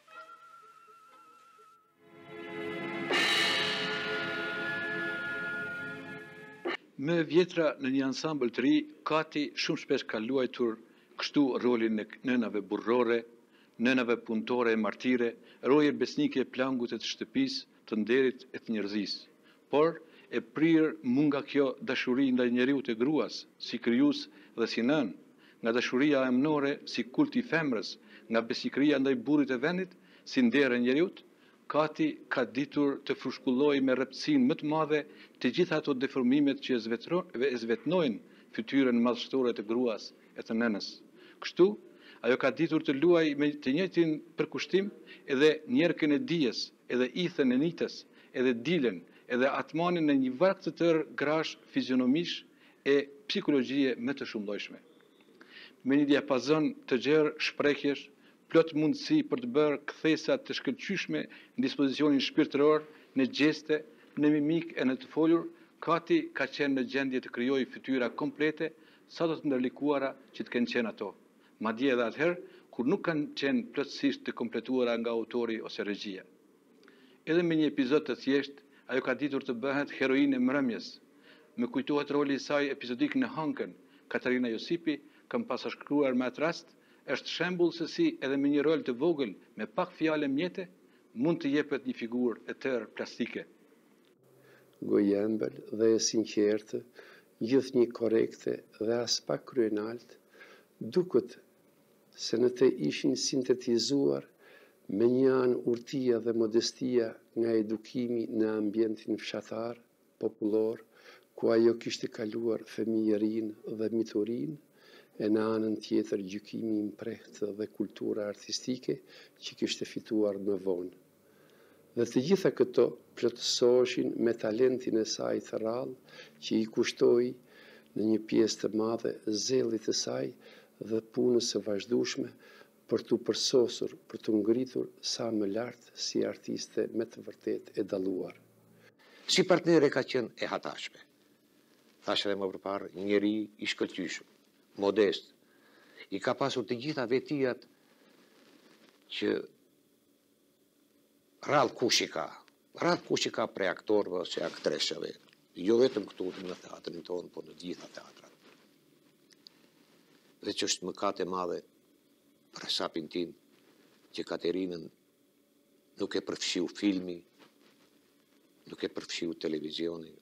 Më e vjetra në një ansambl të ri, Kati shumë shpesh ka luajtur kështu rolin e nënave burrore, Nënave punëtore e martire, roje besnike e plangut e të shtëpisë, të nderit e të njerëzisë. Por, e prirë mu nga kjo dashuri ndaj njeriut e gruas, si krijuese dhe si nënë, nga dashuria amnore si kult i femrës, nga besnikëria ndaj burrit e vendit, si nder e njeriut, Kati ka ditur të frushkullojë me rreptësinë më të madhe të gjitha ato deformimet që e zvetnojnë fytyrën madhështore të gruas, e të nënës. Kështu, ajo ka ditur të luajë me të njëjtin përkushtim edhe njerkën e Dijes, edhe Ithën e Nitës, edhe Dilën, edhe Atmanen në një varg të tërë grash fizionomish e psikologjie më të shumëllojshme. Me një diapazon të gjerë shprehjesh, plot mundësi për të bërë kthesa të shkëlqyshme në dispozicionin shpirtëror, në gjeste, në mimikë e në të folur, Kati ka qenë në gjendje të krijojë fytyra komplete Sado të ndërlikuara që të kenë qenë ato, madje edhe atëherë kur nuk kanë qenë plotësisht të kompletuara nga autori ose regjia. Edhe me një epizod të thjeshtë, ajo ka ditur të bëhet heroinë e mrëmjes. Më kujtohet roli i saj epizodik në Hankën, Katarina Josipi, kam pas shkruar me atë rast, është shembull se si edhe me një rol të vogël, me pak fjalë e mjete, mund të jepet një figurë e tërë plastike. Gojëëmbël dhe e sinqertë, Gjithnjë korrekte dhe aspak kryenaltë, duket se në të ishin sintetizuar me një anë urtia dhe modestia nga edukimi në ambientin fshatar, popullor, ku ajo kishte kaluar fëmijërinë dhe miturinë, e në anën tjetër gjykimi i mprehtë dhe kultura artistike që kishte fituar më vonë. Dhe të gjitha këto plotësoheshin me talentin e saj të rrallë që i kushton në një pjesë të madhe zellit të saj dhe punës së vazhdueshme për t'u përsosur, për t'u ngritur sa më lart si artiste me të vërtetë e dalluar. Si partnere ka qenë e hatashme. Thashë edhe më përparë, një njeri i shkëlqyeshëm, modest, i ka pasur të gjitha vetijat që Rrallë kush i ka? Rrallë kush i ka prej aktorëve ose aktreshave, jo vetëm këtu në teatrin tonë, por në të gjitha teatrat. Dhe që është mëkat i madh për hesapin tim që Katerinën nuk e përfshiu filmi, nuk e përfshiu televizioni,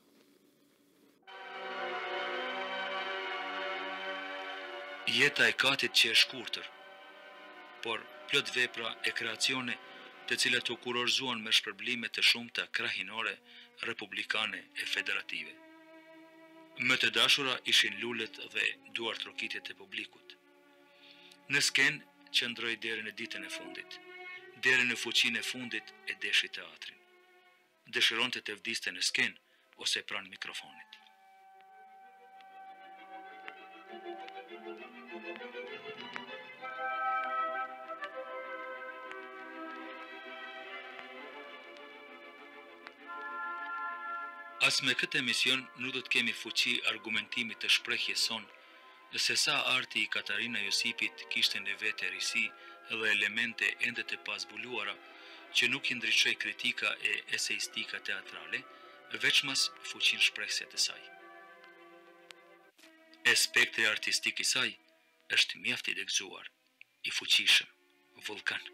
Jeta e Katit qe e shkurtër, por plot vepra e kreacione të cilat u kurorëzuan me shpërblime të shumta krahinore, republikane e federative. Më të dashura ishin lulet dhe duartrokitjet e publikut. Në skenë qëndroi deri në ditën e fundit, deri në fuqinë e fundit e deshi teatrin. dëshironte të vdiste në skenë ose pranë mikrofonit. As me këtë emision nuk do të kemi fuqi argumentimit të shprehjes sonë, Se sa arti i Katarina Josipit kishte në vete risi dhe elemente ende të pazbuluara, që nuk i ndriçoi kritika e eseistika teatrale, veçmas fuqinë shprehëse të saj. E spektri artistik i saj është mjaft i degëzuar, i fuqishëm, vullkan.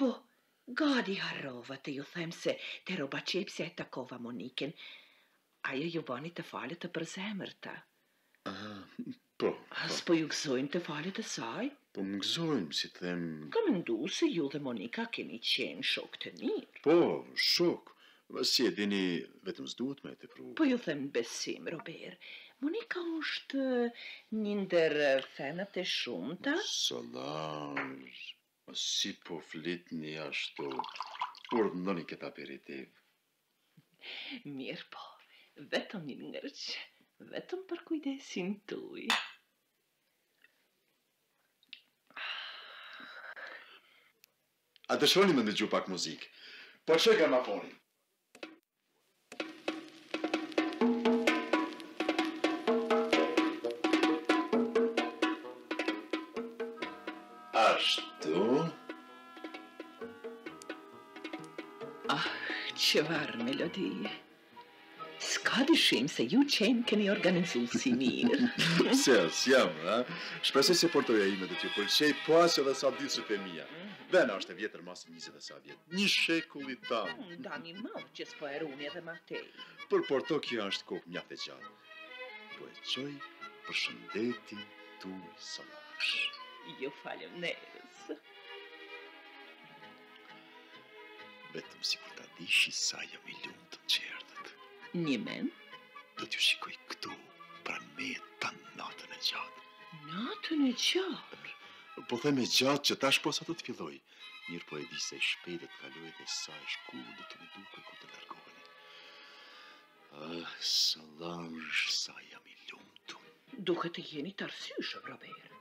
Po, gadi harrova të ju them se te rrobaqepësja e takova Monikën. Ajo ju bani të fala të përzemërta. Ah, po, po. S'po ju gëzojmë të falët e saj? Po më gëzojnë, si të them... Kam mendu se ju dhe Monika keni qenë shokë të mirë. Po, shokë. Si e dini, vetëm s'duhet me e tepru. Po ju them në besim, Robert, Monika është një ndër femrat e shumta... Solange... Po si po flitni ashtu, urdhnoni këtë aperitiv. Mirëpo, vetëm një gërç, vetëm për kujdesin tuj. A dëshironi me ndëgju pak muzikë? Po lëshoj gramafonin. çfarë melodie. S'ka dyshim se ju e keni organizu shumë mirë. se, si jam, ha? Shpresoj se portoja ime do t'ju pëlqejë, po asë edhe sa ditë që të mija. Vena është e vjetër mas njëzet e sa vjet, një shekull i tallë. Unë mm, dam i madh që s'po rrini edhe ma tej. Për Porton kjo është kohë mjaft e gjatë. Po e çoj për shëndetin tuj Salash. Jo faleminderës. Vetëm sikur ta dishit sa jam i lumtun Sinqerisht. Një men? Do t'ju shikoj këtu, pranë meje tanë natën e gjatë. Natën e gjatë? Po them e gjatë që tash posa ka fillu. Mirëpo e di se shpejt do të kalojë dhe sa e shkurtë do të më duket kur të largoheni. Ah, Salash, sa jam i lumtun. Duhet të jeni të arsyshëm, Robert.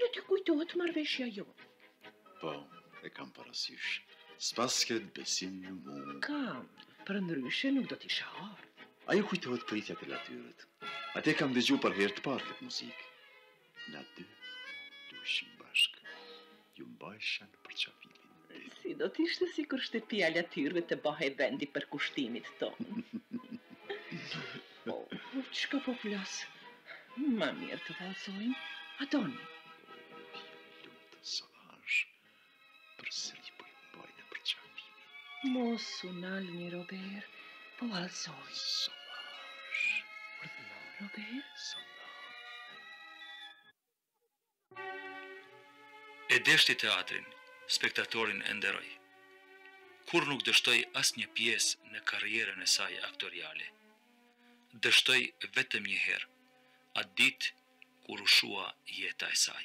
Le t'ju kujtohet marrëveshja jonë. Po, e kam parasysh. S'paskeni besim në mu. Kam, përndryshe nuk do t'isha ardhë. A ju kujtohet pritja te Latyrët? Atje kam dëgju për herë të parë këtë muzikë. Na dy të ishim bashkë Ju mbajsha në përqafim Si do t'ishte sikur shtëpia e Latyrëve të bëhej vendi i përkushtimit tonë O, çka po flas Ma mirë të vallëzojmë A doni Salash përsëri po ju mbaj në përqafim. Mos u nalni Robert, vallëzoni. Salash. Urdhëno, Robert? E deshti teatrin, spektatorin e nderoi. Kurrë nuk dështoi asnjë pjesë në karrierën e saj aktoriale. Dështoi vetëm një herë, atë ditë kur u shua jeta e saj.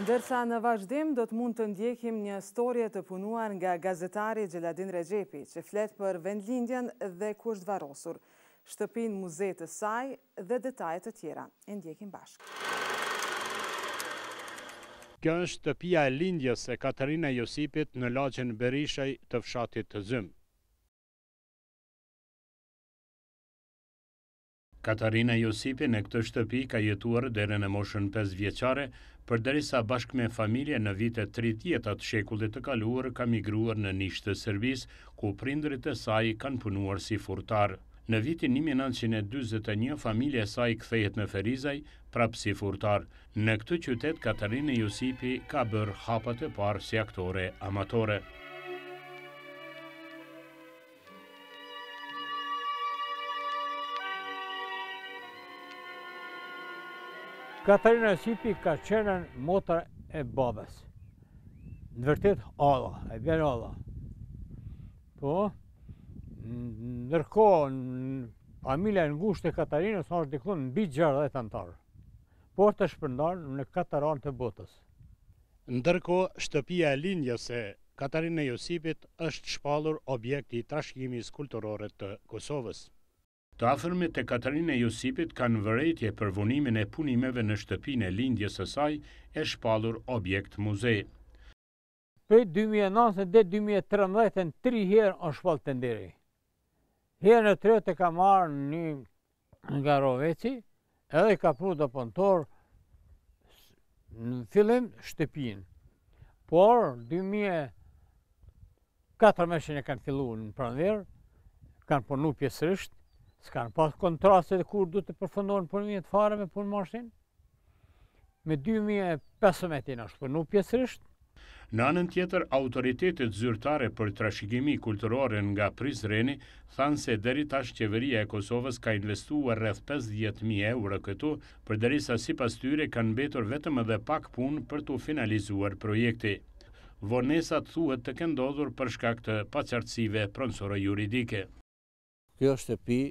Ndërsa në vazhdim do të mund të ndjekim një storje të punuar nga gazetari Xheladin Rexhepi, që flet për vendlindjen dhe ku është varrosur, shtëpinë muze të saj, Dhe detaje të tjera, i ndjekim bashkë. Kjo është shtëpia e lindjes e Katarina Josipit në lagjen Berishaj të fshatit Zym. Katarina Josipi në këtë shtëpi ka jetuar deri në moshën pesë vjeçare, përderisa bashkë me familjen në vitet e tridhjeta të shekullit të kaluar ka migruar në Nish të Serbisë, ku prindërit e saj kanë punuar si furrtarë. Në vitin një mijë e nëntëqind e dyzet e një familja e saj kthehet në Ferizaj, prapë si furrtarë. Në këtë qytet Katarina Josipi ka bërë hapat e parë si aktore amatore. Katarina Josipi ka qenë motra e babës. Në vërtet, halla, e bjen hallë. Po, Ndërkaq, familja e ngushtë e Katarinës është diku mbi 60 anëtarë, por të shpërndarë në katër anë të botës. Ndërkohë, shtëpia e lindjes së Katarinë Josipit është shpallur objekt i trashëgimisë kulturore të Kosovës. Të afërmit e Katarinë Josipit kanë vërejtje për vonimin e punimeve në shtëpinë e lindjes së saj, e shpallur objekt muzeu. Prej dy mijë e nëntë deri dy mijë e trembëdhjetë tri herë është shpall tenderi. Herën e tretë e ka marrë një nga Rahoveci, edhe i ka pru do punëtor me fillu shtëpinë. Por, 2014 e kanë fillu në pranverë, kanë punu pjesërisht, s'kanë pas kontratë se kur duhet të përfundojnë për një të fare me punë mashtin. Më dy mijë e pesëmbëdhjetë kanë punu pjesërisht. Në anën tjetër, autoritetet zyrtare për trashëgimi kulturore nga Prizreni thanë se deri tash Qeveria e Kosovës ka investuar rreth pesëdhjetë mijë euro këtu, përderisa sipas tyre kanë mbetur vetëm edhe pak punë për t'u finalizuar projekti. Vonesat thuhet të kenë ndodhur për shkak të paqartësive pronësore-juridike. Kjo shtëpi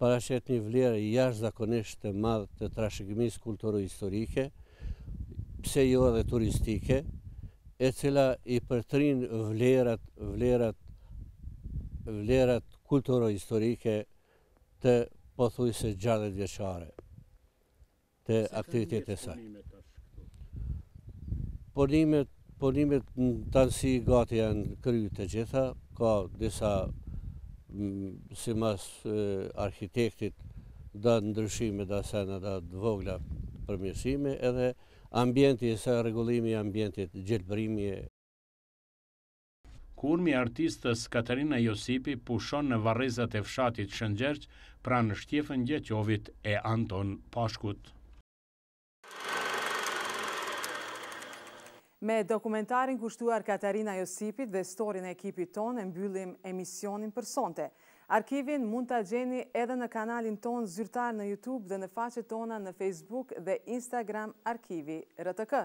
paraqet një vlerë jashtëzakonisht të madhe të trashëgimisë kulturo-historike, pse jo edhe turistike, e cila i përtrin vlerat, vlerat, vlerat kulturo-historike të pothuajse gjashtëdhjetë vjeçare. të aktivitetit të saj. Punimet, punimet në tanësi gati janë kry të gjitha, ka disa simas arkitektit do ndryshime do sene do t'vogla përmirësime edhe ambienti ose rregullimi i ambientit gjelbrimi e Kurmi i artistes Katarina Josipi pushon në varrezat e fshatit Shëngjergj, pranë Shtjefën Gjeçovit e Anton Pashkut. Me dokumentarin kushtuar Katarina Josipit dhe storin e ekipit tonë e mbyllim emisionin për sonte. Arkivin mund ta gjeni edhe në kanalin tonë zyrtar në Youtube dhe në faqet tona në Facebook dhe Instagram Arkivi rtk.